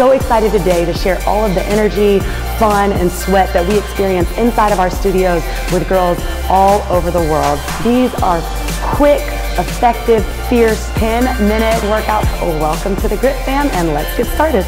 so excited today to share all of the energy, fun, and sweat that we experience inside of our studios with girls all over the world. These are quick, effective, fierce 10 minute workouts. Welcome to the Grit Fam and let's get started.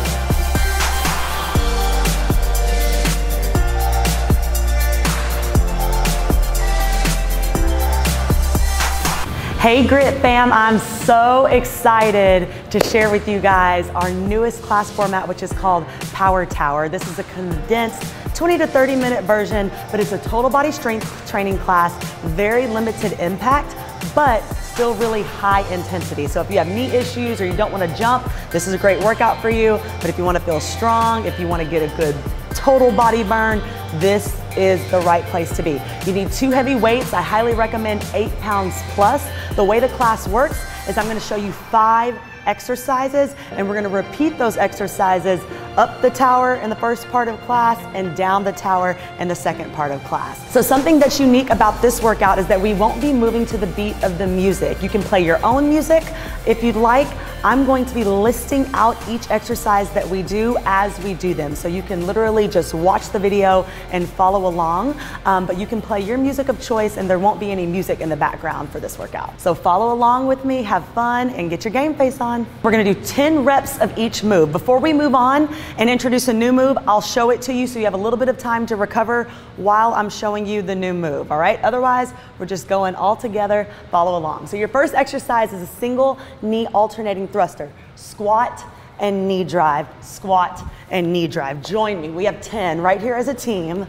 Hey Grit fam, I'm so excited to share with you guys our newest class format, which is called Power Tower. This is a condensed 20 to 30 minute version, but it's a total body strength training class, very limited impact, but still really high intensity. So if you have knee issues or you don't want to jump, this is a great workout for you. But if you want to feel strong, if you want to get a good total body burn, this is the right place to be. You need two heavy weights. I highly recommend eight pounds plus. The way the class works is I'm gonna show you five exercises and we're gonna repeat those exercises up the tower in the first part of class and down the tower in the second part of class. So something that's unique about this workout is that we won't be moving to the beat of the music. You can play your own music if you'd like. I'm going to be listing out each exercise that we do as we do them. So you can literally just watch the video and follow along, um, but you can play your music of choice and there won't be any music in the background for this workout. So follow along with me, have fun, and get your game face on. We're gonna do 10 reps of each move. Before we move on and introduce a new move, I'll show it to you so you have a little bit of time to recover while I'm showing you the new move, all right? Otherwise, we're just going all together, follow along. So your first exercise is a single knee alternating thruster. Squat and knee drive, squat and knee drive. Join me. We have 10 right here as a team.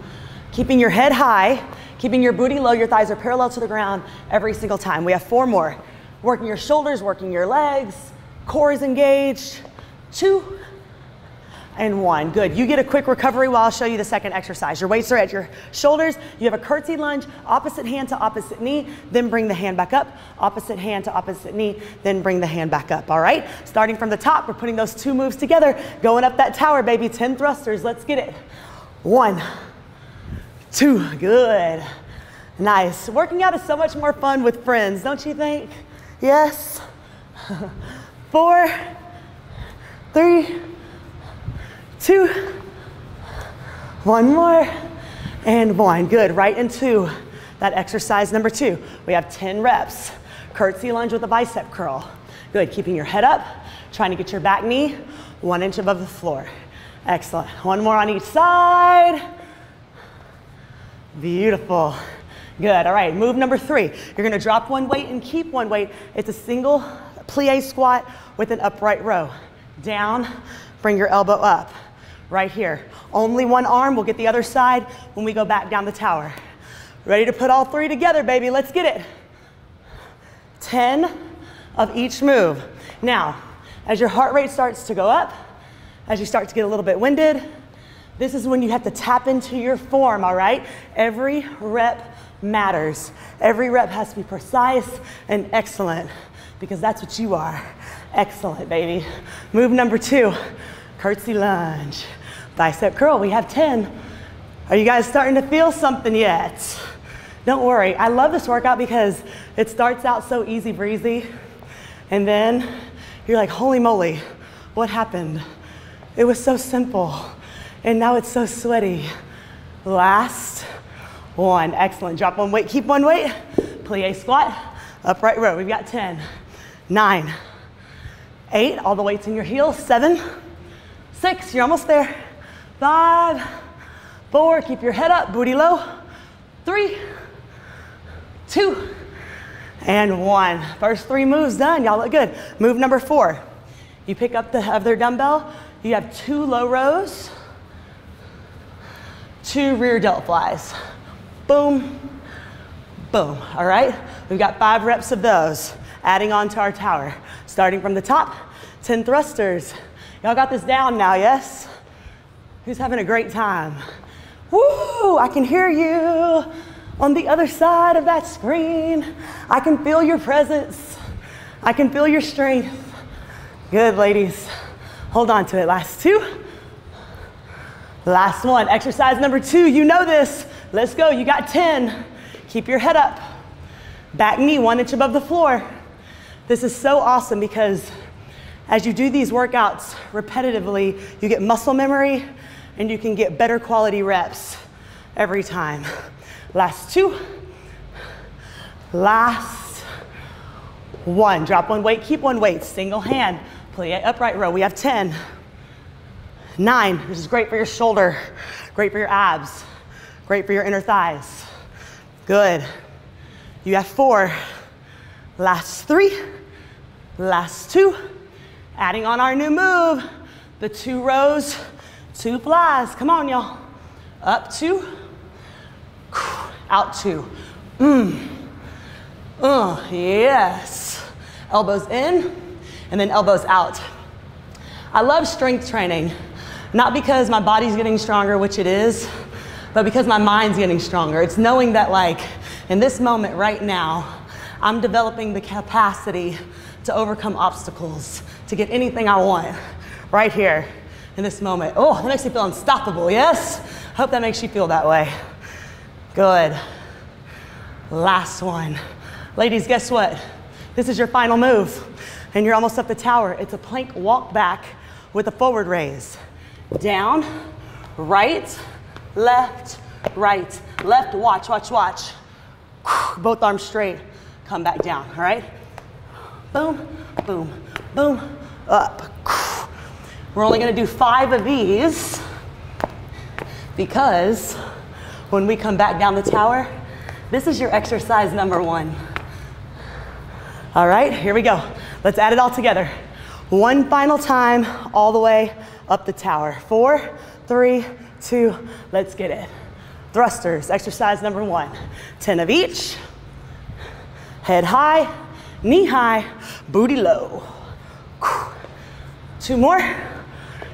Keeping your head high, keeping your booty low, your thighs are parallel to the ground every single time. We have four more. Working your shoulders, working your legs, core is engaged. Two, and one. Good. You get a quick recovery while I'll show you the second exercise. Your weights are at your shoulders. You have a curtsy lunge, opposite hand to opposite knee, then bring the hand back up, opposite hand to opposite knee, then bring the hand back up. All right? Starting from the top, we're putting those two moves together, going up that tower, baby. 10 thrusters. Let's get it. One, two, good. Nice. Working out is so much more fun with friends, don't you think? Yes. Four, three, two, one more, and one. Good, right into that exercise number two. We have 10 reps. Curtsy lunge with a bicep curl. Good, keeping your head up, trying to get your back knee one inch above the floor. Excellent. One more on each side. Beautiful. Good, all right, move number three. You're gonna drop one weight and keep one weight. It's a single plie squat with an upright row. Down, bring your elbow up right here. Only one arm, we'll get the other side when we go back down the tower. Ready to put all three together, baby, let's get it. 10 of each move. Now, as your heart rate starts to go up, as you start to get a little bit winded, this is when you have to tap into your form, all right? Every rep matters. Every rep has to be precise and excellent because that's what you are. Excellent, baby. Move number two, curtsy lunge. Bicep curl, we have 10. Are you guys starting to feel something yet? Don't worry, I love this workout because it starts out so easy breezy, and then you're like, holy moly, what happened? It was so simple, and now it's so sweaty. Last one, excellent. Drop one weight, keep one weight. Plie squat, upright row. We've got 10, nine, eight, all the weights in your heels, seven, six, you're almost there five, four, keep your head up, booty low, three, two, and one. First three moves done, y'all look good. Move number four. You pick up the other dumbbell, you have two low rows, two rear delt flies. Boom, boom, all right? We've got five reps of those, adding on to our tower. Starting from the top, 10 thrusters. Y'all got this down now, yes? Who's having a great time? Woo! I can hear you on the other side of that screen. I can feel your presence. I can feel your strength. Good, ladies. Hold on to it. Last two. Last one. Exercise number two. You know this. Let's go. You got 10. Keep your head up. Back knee one inch above the floor. This is so awesome because As you do these workouts repetitively, you get muscle memory and you can get better quality reps every time. Last two. Last one. Drop one weight, keep one weight. Single hand. Plie upright row. We have 10. Nine. This is great for your shoulder, great for your abs, great for your inner thighs. Good. You have four. Last three. Last two. Adding on our new move, the two rows, two flies. Come on, y'all. Up two, out two. Mmm. Uh, yes. Elbows in, and then elbows out. I love strength training, not because my body's getting stronger, which it is, but because my mind's getting stronger. It's knowing that, like, in this moment right now, I'm developing the capacity to overcome obstacles, to get anything I want right here in this moment. Oh, that makes me feel unstoppable, yes? Hope that makes you feel that way. Good. Last one. Ladies, guess what? This is your final move, and you're almost up the tower. It's a plank walk back with a forward raise. Down, right, left, right, left, watch, watch, watch. Both arms straight, come back down, all right? Boom, boom, boom, up. We're only gonna do five of these because when we come back down the tower, this is your exercise number one. All right, here we go. Let's add it all together. One final time, all the way up the tower. Four, three, two, let's get it. Thrusters, exercise number one. 10 of each. Head high, knee high, booty low. Two more.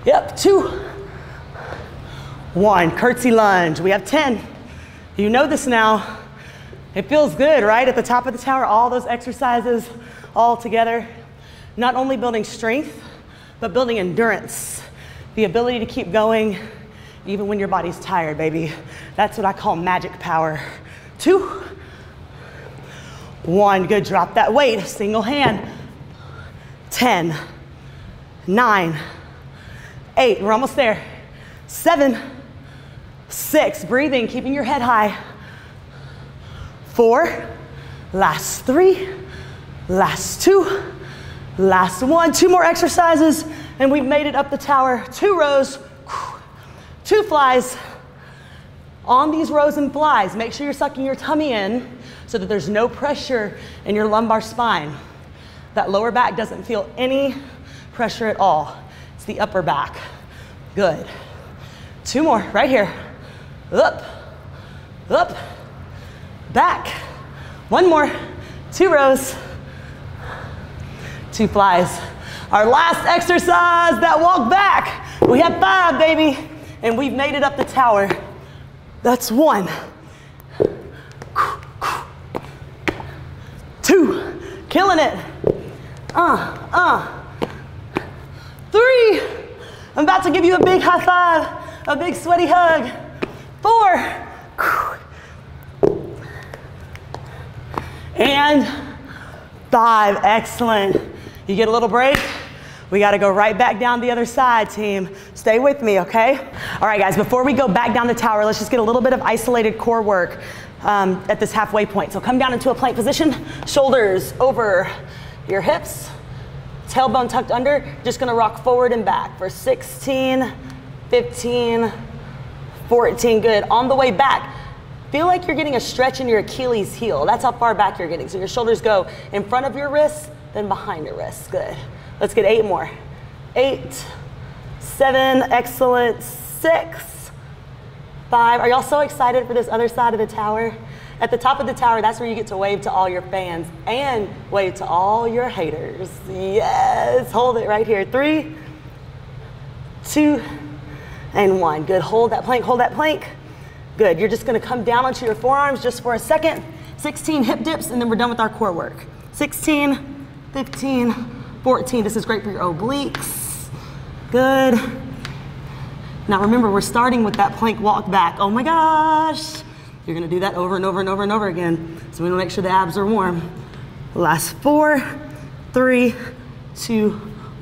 Yep, two. One, curtsy lunge. We have 10. You know this now. It feels good, right? At the top of the tower, all those exercises all together. Not only building strength, but building endurance. The ability to keep going even when your body's tired, baby. That's what I call magic power. Two, one, good, drop that weight, single hand. 10, nine, eight, we're almost there. Seven, six, breathing, keeping your head high. Four, last three, last two, last one. Two more exercises, and we've made it up the tower. Two rows, two flies. On these rows and flies, make sure you're sucking your tummy in so that there's no pressure in your lumbar spine. That lower back doesn't feel any pressure at all. The upper back. Good. Two more, right here. Up, up, back. One more, two rows, two flies. Our last exercise, that walk back. We have five, baby, and we've made it up the tower. That's one. Two, killing it. Uh, uh. Three, I'm about to give you a big high five, a big sweaty hug. Four, and five, excellent. You get a little break. We gotta go right back down the other side, team. Stay with me, okay? All right, guys, before we go back down the tower, let's just get a little bit of isolated core work um, at this halfway point. So come down into a plank position, shoulders over your hips, tailbone tucked under, just gonna rock forward and back for 16, 15, 14, good. On the way back, feel like you're getting a stretch in your Achilles heel. That's how far back you're getting. So your shoulders go in front of your wrists, then behind your wrists, good. Let's get eight more. Eight, seven, excellent, six, five. Are y'all so excited for this other side of the tower? At the top of the tower, that's where you get to wave to all your fans and wave to all your haters. Yes, hold it right here. Three, two, and one. Good, hold that plank, hold that plank. Good, you're just gonna come down onto your forearms just for a second. 16 hip dips, and then we're done with our core work. 16, 15, 14. This is great for your obliques. Good. Now remember, we're starting with that plank walk back. Oh my gosh. You're gonna do that over and over and over and over again. So we wanna make sure the abs are warm. Last four, three, two,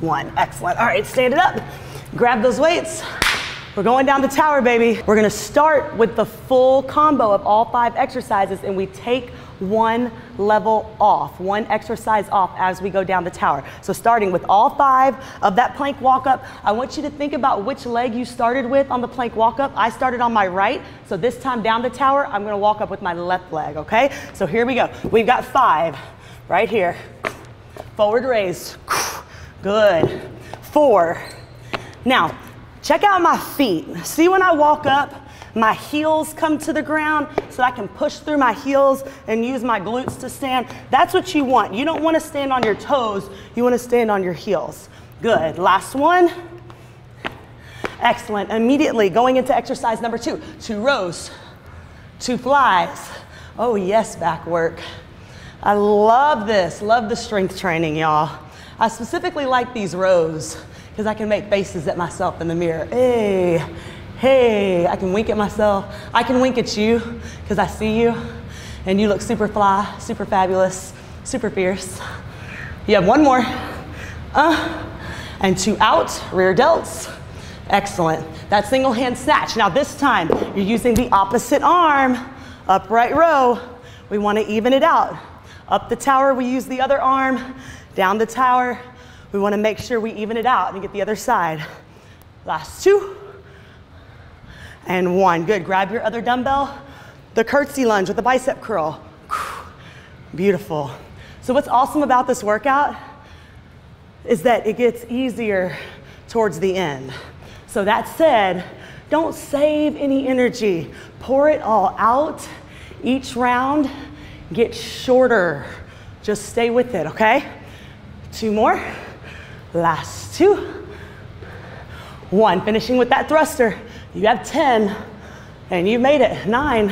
one. Excellent. All right, stand it up. Grab those weights. We're going down the tower, baby. We're gonna start with the full combo of all five exercises and we take one level off, one exercise off as we go down the tower. So starting with all five of that plank walk up, I want you to think about which leg you started with on the plank walk up. I started on my right, so this time down the tower, I'm gonna walk up with my left leg, okay? So here we go. We've got five right here. Forward raise, good. Four. Now, check out my feet. See when I walk up, my heels come to the ground so I can push through my heels and use my glutes to stand. That's what you want. You don't want to stand on your toes, you want to stand on your heels. Good. Last one. Excellent. Immediately going into exercise number two two rows, two flies. Oh, yes, back work. I love this. Love the strength training, y'all. I specifically like these rows because I can make faces at myself in the mirror. Hey, hey, I can wink at myself. I can wink at you because I see you and you look super fly, super fabulous, super fierce. You have one more. Uh, and two out, rear delts. Excellent. That single hand snatch. Now this time, you're using the opposite arm, upright row. We wanna even it out. Up the tower, we use the other arm. Down the tower, we wanna make sure we even it out and get the other side. Last two and one. Good, grab your other dumbbell. The curtsy lunge with the bicep curl. Beautiful. So what's awesome about this workout is that it gets easier towards the end. So that said, don't save any energy. Pour it all out. Each round get shorter. Just stay with it, okay? Two more. Last two. One, finishing with that thruster. You have 10, and you made it. Nine,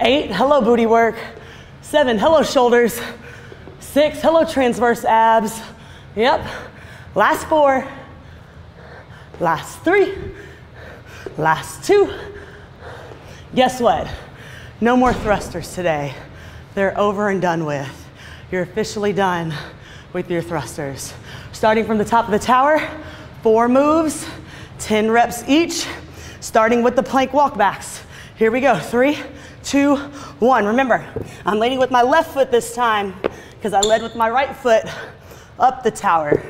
eight, hello booty work. Seven, hello shoulders. Six, hello transverse abs. Yep. Last four. Last three. Last two. Guess what? No more thrusters today. They're over and done with. You're officially done with your thrusters. Starting from the top of the tower, four moves, 10 reps each, starting with the plank walkbacks. Here we go, three, two, one. Remember, I'm leading with my left foot this time because I led with my right foot up the tower.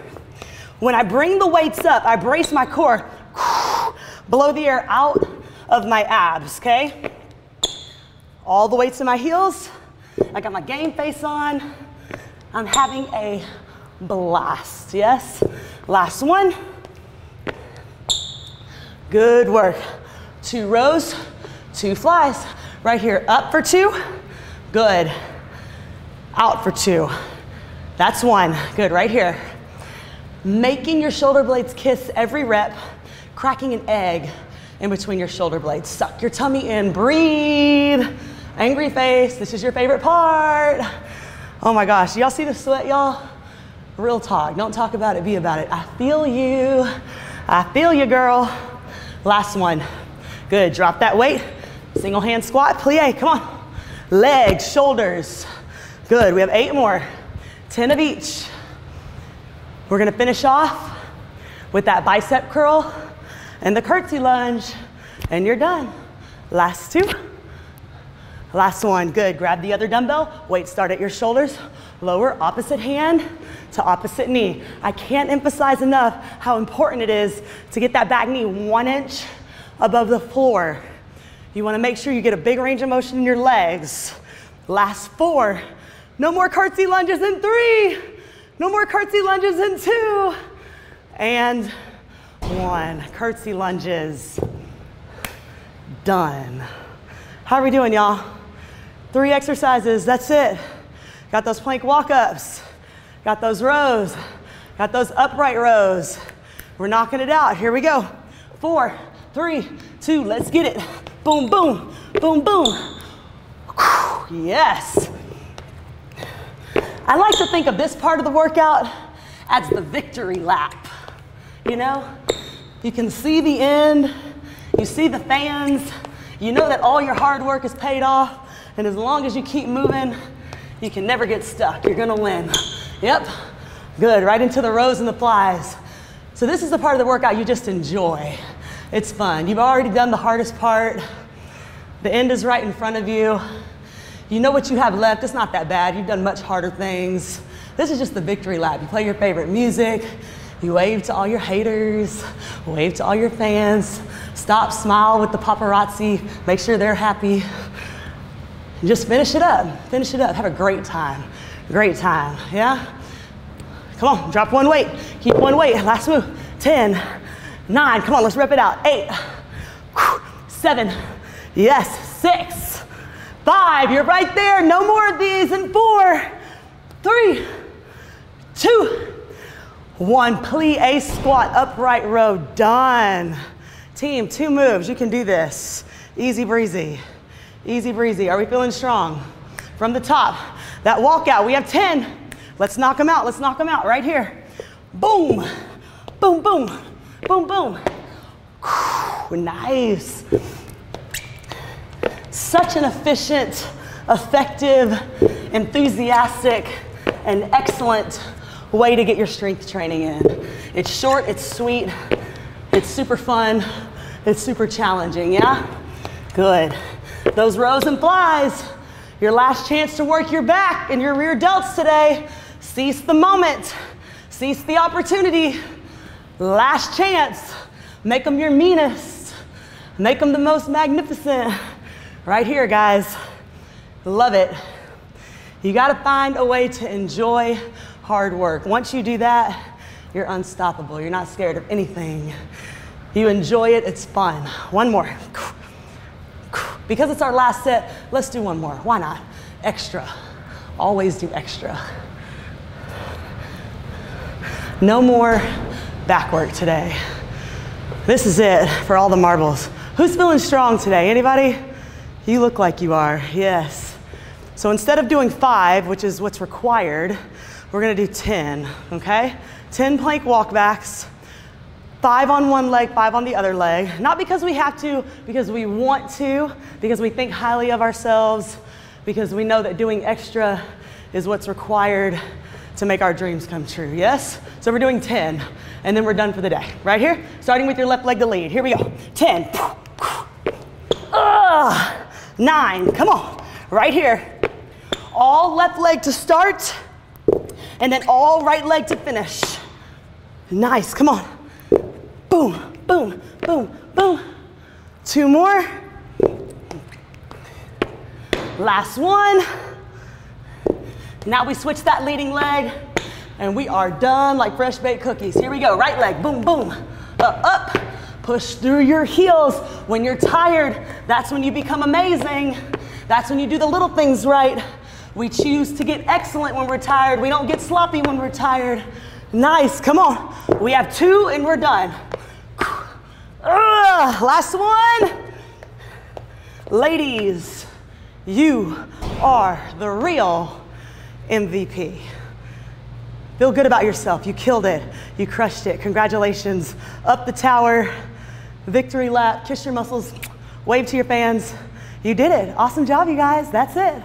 When I bring the weights up, I brace my core, blow the air out of my abs, okay? All the weights in my heels. I got my game face on. I'm having a blast, yes? Last one. Good work. Two rows, two flies. Right here, up for two. Good. Out for two. That's one. Good, right here. Making your shoulder blades kiss every rep, cracking an egg in between your shoulder blades. Suck your tummy in, breathe. Angry face, this is your favorite part. Oh my gosh, y'all see the sweat, y'all? Real talk, don't talk about it, be about it. I feel you, I feel you, girl. Last one. Good, drop that weight. Single hand squat, plie, come on. Legs, shoulders. Good, we have eight more. 10 of each. We're gonna finish off with that bicep curl and the curtsy lunge, and you're done. Last two. Last one, good. Grab the other dumbbell, weight start at your shoulders, lower opposite hand to opposite knee. I can't emphasize enough how important it is to get that back knee one inch above the floor. You wanna make sure you get a big range of motion in your legs. Last four. No more curtsy lunges in three. No more curtsy lunges in two. And one. Curtsy lunges. Done. How are we doing, y'all? Three exercises, that's it. Got those plank walk-ups. Got those rows. Got those upright rows. We're knocking it out. Here we go. Four, three, two, let's get it. Boom, boom, boom, boom. Yes. I like to think of this part of the workout as the victory lap. You know, you can see the end, you see the fans, you know that all your hard work is paid off, and as long as you keep moving, you can never get stuck. You're gonna win. Yep. Good, right into the rows and the flies. So this is the part of the workout you just enjoy. It's fun. You've already done the hardest part. The end is right in front of you. You know what you have left. It's not that bad. You've done much harder things. This is just the victory lap. You play your favorite music. You wave to all your haters, wave to all your fans, stop, smile with the paparazzi, make sure they're happy. Just finish it up, finish it up, have a great time, great time, yeah? Come on, drop one weight, keep one weight, last move, 10, nine, come on, let's rip it out, eight, seven, yes, six, five, you're right there, no more of these, and four, three, two, one. Plie a squat, upright row, done. Team, two moves, you can do this. Easy breezy, easy breezy. Are we feeling strong? From the top, that walkout, we have 10. Let's knock them out, let's knock them out right here. Boom, boom, boom, boom, boom. Nice. Such an efficient, effective, enthusiastic, and excellent way to get your strength training in. It's short, it's sweet, it's super fun, it's super challenging, yeah? Good. Those rows and flies, your last chance to work your back and your rear delts today. Seize the moment, seize the opportunity. Last chance. Make them your meanest, make them the most magnificent. Right here, guys. Love it. You gotta find a way to enjoy hard work. Once you do that, you're unstoppable. You're not scared of anything. You enjoy it, it's fun. One more. Because it's our last set, let's do one more. Why not? Extra. Always do extra. No more back work today. This is it for all the marbles. Who's feeling strong today? Anybody? You look like you are, yes. So instead of doing five, which is what's required, we're gonna do 10, okay? 10 plank walkbacks, five on one leg, five on the other leg. Not because we have to, because we want to, because we think highly of ourselves, because we know that doing extra is what's required to make our dreams come true, yes? So we're doing 10, and then we're done for the day. Right here, starting with your left leg to lead. Here we go. 10. Uh, nine, come on. Right here. All left leg to start and then all right leg to finish. Nice, come on. Boom, boom, boom, boom. Two more. Last one. Now we switch that leading leg and we are done like fresh baked cookies. Here we go, right leg, boom, boom, up, up. Push through your heels. When you're tired, that's when you become amazing. That's when you do the little things right. We choose to get excellent when we're tired. We don't get sloppy when we're tired. Nice, come on. We have two and we're done. Uh, last one. Ladies, you are the real MVP. Feel good about yourself. You killed it. You crushed it. Congratulations. Up the tower, victory lap, kiss your muscles, wave to your fans. You did it. Awesome job, you guys. That's it.